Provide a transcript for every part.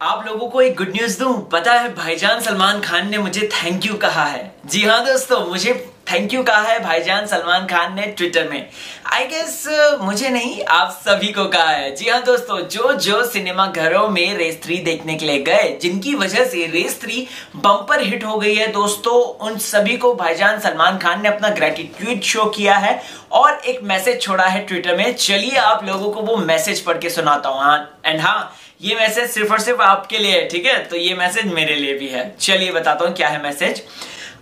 आप लोगों को एक गुड न्यूज़ दूँ? पता है, भाईजान सलमान खान ने मुझे थैंक यू कहा है। जी हाँ दोस्तों, मुझे थैंक यू कहा है भाईजान सलमान खान ने ट्विटर में। आई गेस मुझे नहीं, आप सभी को कहा है। जी हाँ दोस्तों जो जो सिनेमा घरों में रेस थ्री देखने के लिए गए, जिनकी वजह से रेस थ्री बम्पर हिट हो गई है, दोस्तों, उन सभी को भाईजान सलमान खान ने अपना ग्रेटिट्यूड शो किया है और एक मैसेज छोड़ा है ट्विटर में। चलिए आप लोगों को वो मैसेज पढ़ के सुनाता हूँ हाँ। एंड हाँ ये मैसेज सिर्फ़ और सिर्फ़ आपके लिए है ठीक है तो ये मैसेज मेरे लिए भी है चलिए बताता हूँ क्या है message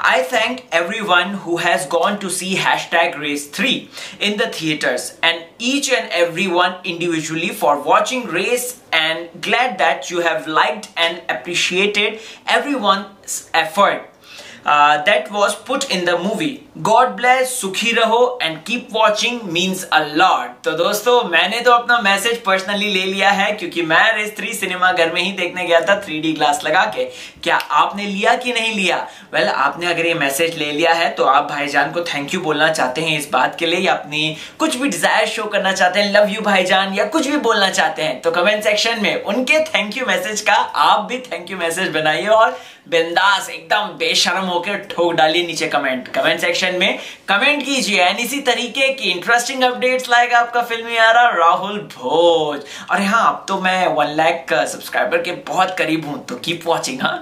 I thank everyone who has gone to see hashtag race 3 in the theaters and each and everyone individually for watching race and glad that you have liked and appreciated everyone's effort that was put in the movie God bless सुखी रहो and keep watching means a lot तो दोस्तों मैंने तो अपना message personally ले लिया है क्योंकि मैं रेस थ्री सिनेमा घर में ही देखने गया था थ्री ग्लास लगा के। क्या आपने लिया कि नहीं लिया? वेल well, आपने अगर ये मैसेज ले लिया है तो आप भाईजान को थैंक यू बोलना चाहते हैं इस बात के लिए या अपनी कुछ भी डिज़ायर शो करना चाहते हैं लव यू भाईजान या कुछ भी बोलना चाहते हैं तो कमेंट सेक्शन में उनके थैंक यू मैसेज का आप भी थैंक यू मैसेज बनाइए और बिंदास, एकदम बेशरम होकर ठोक डालिए नीचे कमेंट कमेंट सेक्शन में कमेंट कीजिए एंड इसी तरीके की इंटरेस्टिंग अपडेट्स लाएगा आपका फिल्मी यारा राहुल भोज। और हाँ अब तो मैं वन लैक सब्सक्राइबर के बहुत करीब हूँ तो कीप वॉचिंग हाँ।